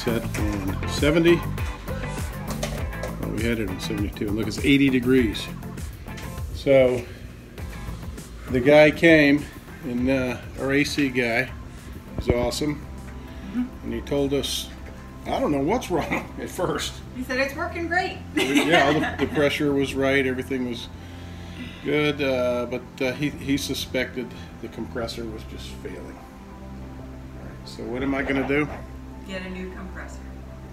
set on 70. Well, we had it on 72. And look, it's 80 degrees. So the guy came, and uh, our AC guy was awesome. And he told us, I don't know what's wrong at first. He said it's working great. yeah, all the, the pressure was right, everything was good, uh, but uh, he, he suspected the compressor was just failing. So what am I going to do? Get a new compressor.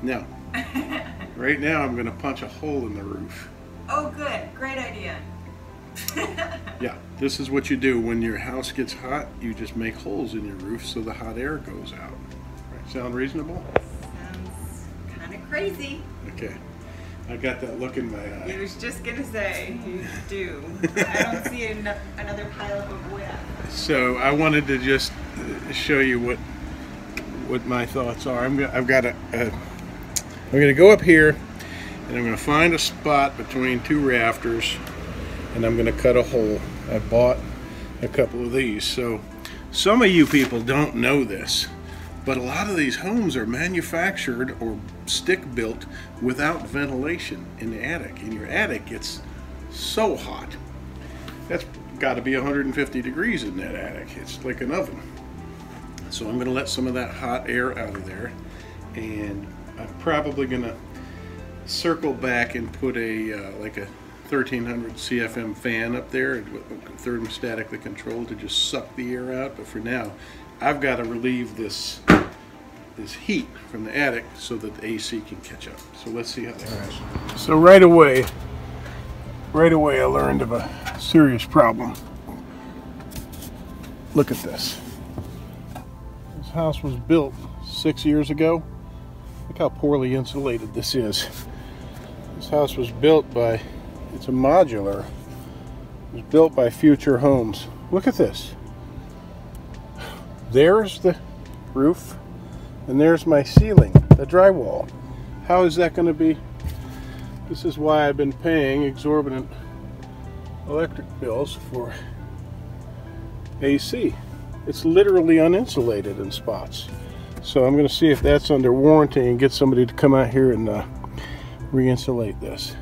No. Right now, I'm going to punch a hole in the roof. Oh, good. Great idea. Yeah, this is what you do when your house gets hot. You just make holes in your roof so the hot air goes out. Right, sound reasonable? Sounds kind of crazy. Okay. I got that look in my I eye. was just gonna say you do. I don't see an- another pile of wet. So I wanted to just show you what what my thoughts are. I'm go- I've got a, a I'm going to go up here and I'm going to find a spot between two rafters and I'm going to cut a hole. I bought a couple of these. So some of you people don't know this, but a lot of these homes are manufactured or stick built without ventilation in the attic. In your attic, it's so hot. That's got to be 150 degrees in that attic. It's like an oven. So I'm going to let some of that hot air out of there and I'm probably going to circle back and put a uh, like a 1300 CFM fan up there, thermostatically controlled to just suck the air out. But for now, I've got to relieve this this heat from the attic so that the AC can catch up. So let's see how that goes. So right away, right away, I learned of a serious problem. Look at this. House was built six years ago. Look how poorly insulated this is. This house was built by, it's a modular. It was built by Future Homes. Look at this. There's the roof, and there's my ceiling, the drywall. How is that going to be? This is why I've been paying exorbitant electric bills for AC. It's literally uninsulated in spots. So I'm going to see if that's under warranty and get somebody to come out here and uh, re-insulate this.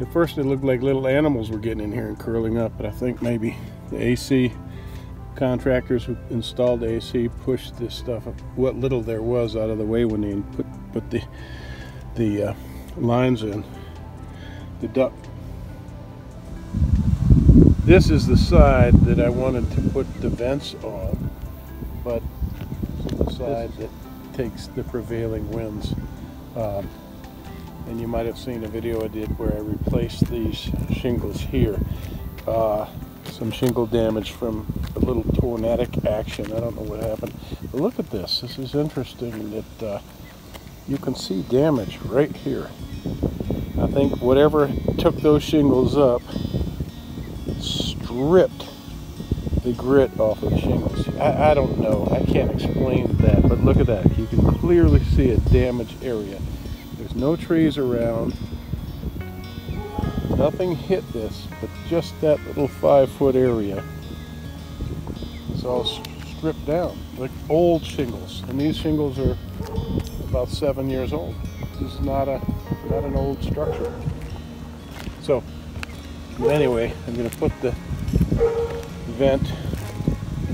At first it looked like little animals were getting in here and curling up, but I think maybe the AC contractors who installed the AC pushed this stuff, what little there was, out of the way when they put, put the, the uh, lines in, the duct. This is the side that I wanted to put the vents on, but the side that takes the prevailing winds. Um, and you might have seen a video I did where I replaced these shingles here. Uh, some shingle damage from a little tornadic action. I don't know what happened. But look at this. This is interesting that uh, you can see damage right here. I think whatever took those shingles up stripped the grit off of the shingles. I, I don't know. I can't explain that. But look at that. You can clearly see a damaged area. There's no trees around. Nothing hit this, but just that little five foot area. It's all stripped down, like old shingles. And these shingles are about seven years old. This is not a not an old structure. So anyway, I'm going to put the vent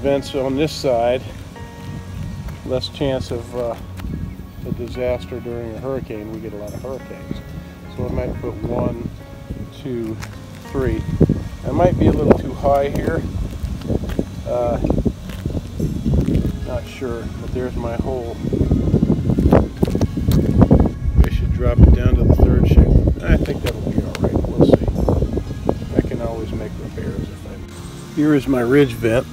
vents on this side. Less chance of uh, a disaster during a hurricane. We get a lot of hurricanes. So I might put one, two, three. I might be a little too high here. Uh, not sure, but there's my hole. I should drop it down to the third shingle. I think that'll be all right. We'll see. I can always make repairs. Here is my ridge vent,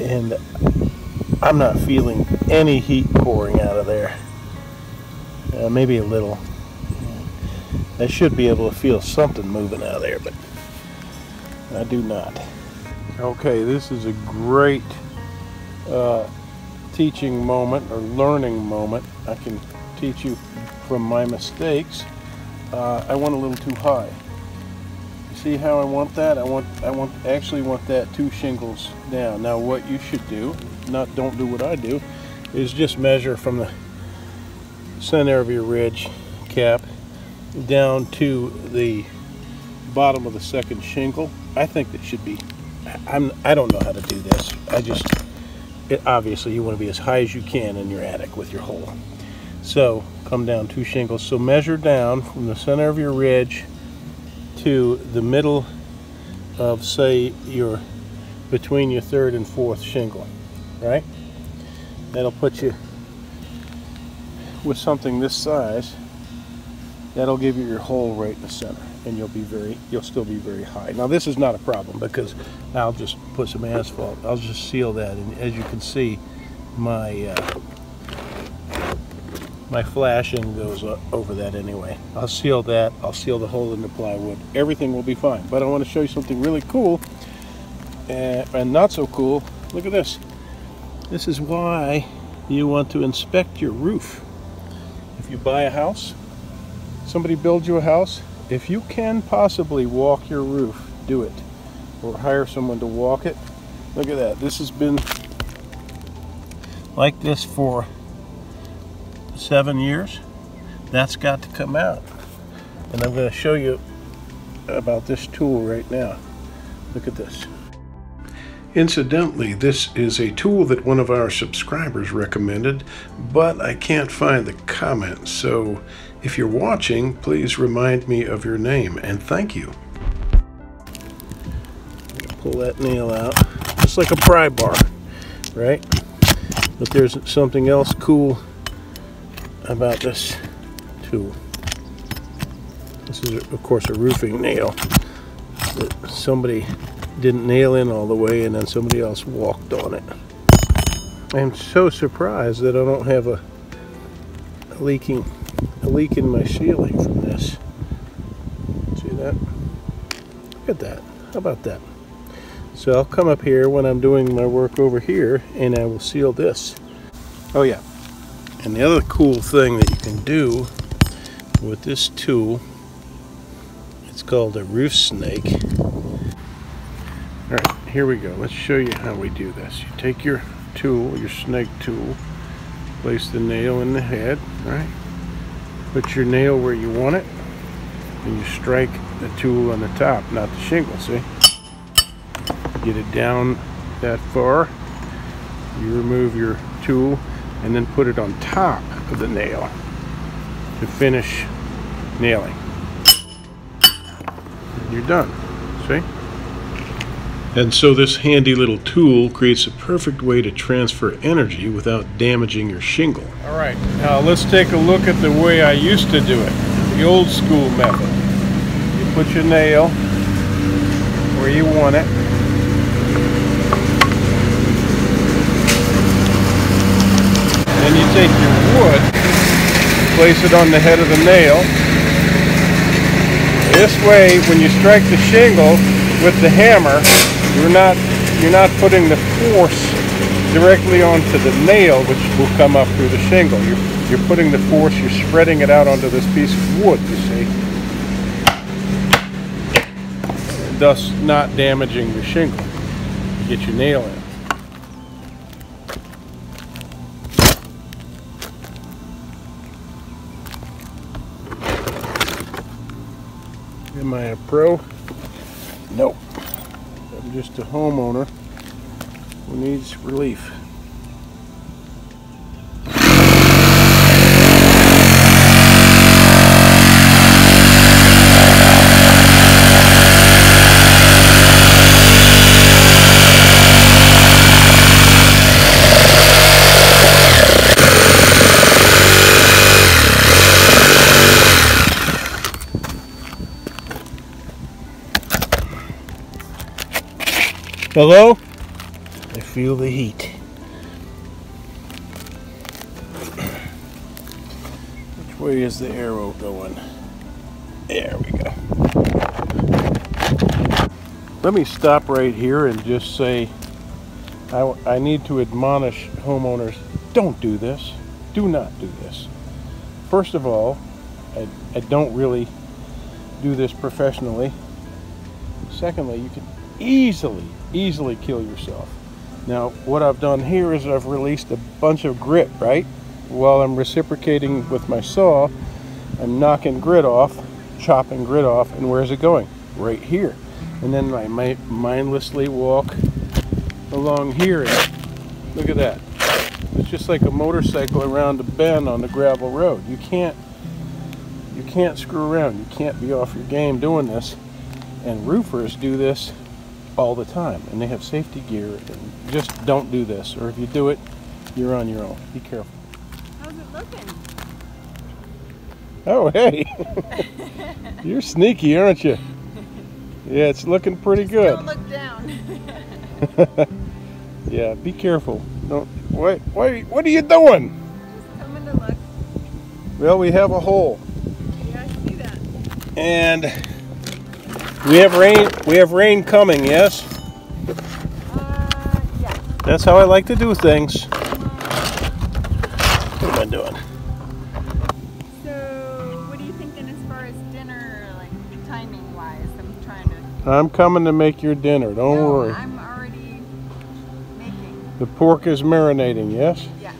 and I'm not feeling any heat pouring out of there. Uh, maybe a little. I should be able to feel something moving out of there, but I do not. Okay, this is a great uh, teaching moment or learning moment. I can teach you from my mistakes. Uh, I went a little too high. See how I want that? I want I want actually want that two shingles down. Now what you should do, not don't do what I do, is just measure from the center of your ridge cap down to the bottom of the second shingle. I think that should be I'm I don't know how to do this. I just it, obviously you want to be as high as you can in your attic with your hole. So come down two shingles. So measure down from the center of your ridge to the middle of say your between your third and fourth shingle, right? That'll put you with something this size. That'll give you your hole right in the center and you'll be very you'll still be very high now this is not a problem because I'll just put some asphalt I'll just seal that and as you can see my uh, my flashing goes over that anyway I'll seal that I'll seal the hole in the plywood everything will be fine but I want to show you something really cool and, and not so cool look at this this is why you want to inspect your roof if you buy a house somebody builds you a house if you can possibly walk your roof, do it. Or hire someone to walk it. Look at that. This has been like this for seven years. That's got to come out. And I'm going to show you about this tool right now. Look at this. Incidentally, this is a tool that one of our subscribers recommended, but I can't find the comment, so if you're watching, please remind me of your name, and thank you. Pull that nail out, just like a pry bar, right? But there's something else cool about this too. This is, of course, a roofing nail that somebody didn't nail in all the way and then somebody else walked on it. I'm so surprised that I don't have a, a leaking a leak in my ceiling from this. See that? Look at that. How about that? So I'll come up here when I'm doing my work over here and I will seal this. Oh yeah. And the other cool thing that you can do with this tool, it's called a roof snake. Alright, here we go. Let's show you how we do this. You take your tool, your snake tool, place the nail in the head, right? Put your nail where you want it, and you strike the tool on the top, not the shingle, see? Get it down that far, you remove your tool, and then put it on top of the nail to finish nailing. And you're done, see? And so this handy little tool creates a perfect way to transfer energy without damaging your shingle. All right, now let's take a look at the way I used to do it, the old school method. You put your nail where you want it. Then you take your wood, place it on the head of the nail. This way, when you strike the shingle with the hammer, you're not you're not putting the force directly onto the nail which will come up through the shingle. You're, you're putting the force, you're spreading it out onto this piece of wood, you see. Thus not damaging your shingle. You get your nail in. Am I a pro? Nope I'm just a homeowner who needs relief. Hello? I feel the heat. Which way is the arrow going? There we go. Let me stop right here and just say I, I need to admonish homeowners don't do this. Do not do this. First of all, I, I don't really do this professionally. Secondly, you can easily, easily kill yourself. Now, what I've done here is I've released a bunch of grit, right? While I'm reciprocating with my saw, I'm knocking grit off, chopping grit off, and where's it going? Right here. And then I might mindlessly walk along here and look at that. It's just like a motorcycle around a bend on the gravel road. You can't you can't screw around. You can't be off your game doing this. And roofers do this all the time and they have safety gear and just don't do this or if you do it you're on your own be careful How's it looking? oh hey you're sneaky aren't you yeah it's looking pretty good Don't look down. yeah be careful don't what what what are you doing Just coming to look. well we have a hole Yeah, I see that. and we have rain we have rain coming yes Uh, yeah. that's how I like to do things what am I doing So, what are you thinking as far as dinner, like timing wise? I'm trying to. I'm coming to make your dinner don't No, worry I'm already making. the pork is marinating yes Yes.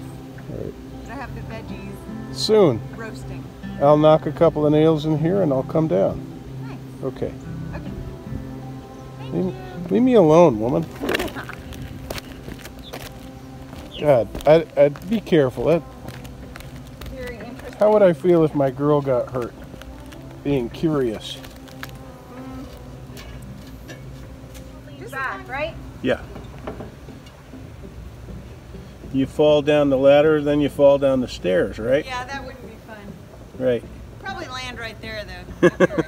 Right. I have the veggies soon roasting. I'll knock a couple of nails in here and I'll come down Nice. okay leave, leave me alone woman God I, I'd be careful that how would I feel if my girl got hurt being curious mm. Just back, right? Yeah. You fall down the ladder, then you fall down the stairs, right? Yeah, that wouldn't be fun. Right. Probably land right there though. All right.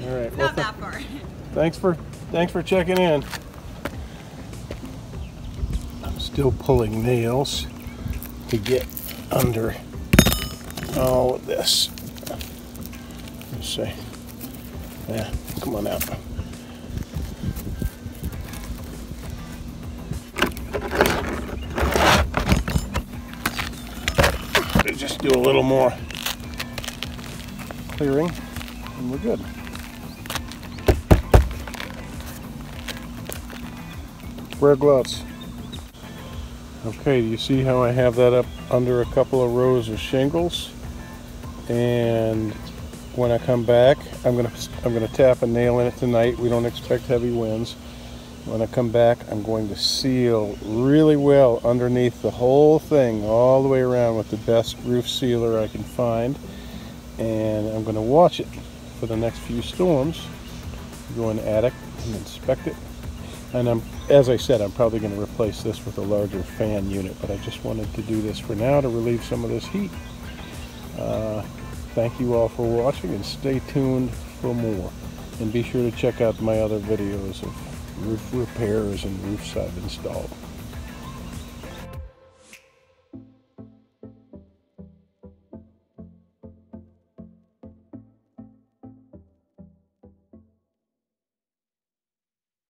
Right. Well, Not that far. thanks for thanks for checking in. I'm still pulling nails to get under all of this. Let's see. Yeah, come on out. Just do a little more clearing and we're good. Wear gloves. Okay, do you see how I have that up under a couple of rows of shingles? And when I come back, I'm gonna I'm gonna tap a nail in it tonight. We don't expect heavy winds. When I come back, I'm going to seal really well underneath the whole thing, all the way around with the best roof sealer I can find. And I'm to watch it for the next few storms. Go in the attic and inspect it. And I'm, as I said, I'm probably going to replace this with a larger fan unit, but I just wanted to do this for now to relieve some of this heat. Uh, thank you all for watching and stay tuned for more. And be sure to check out my other videos of roof repairs and roofs I've installed.